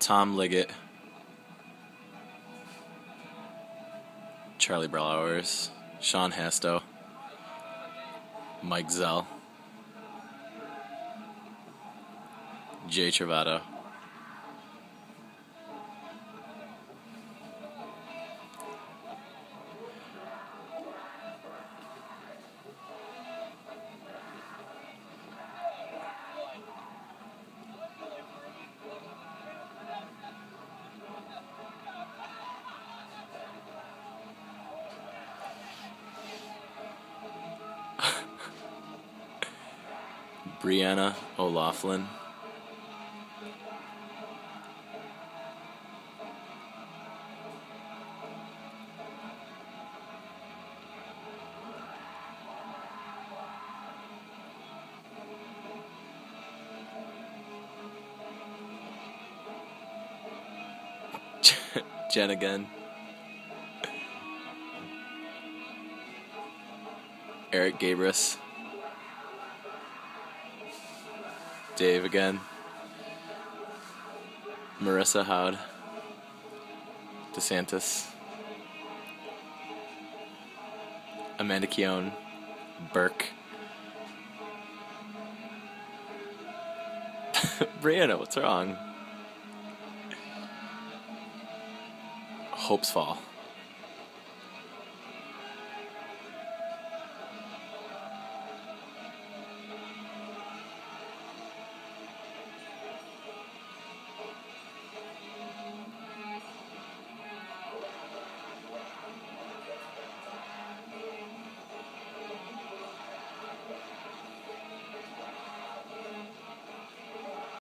Tom Liggett, Charlie Blowers, Sean Hasto, Mike Zell, Jay Travato. Brianna O'Laughlin. Jen again. Eric Gabris. Dave again. Marissa Howd. DeSantis. Amanda Keown. Burke. Brianna, what's wrong? Hopesfall.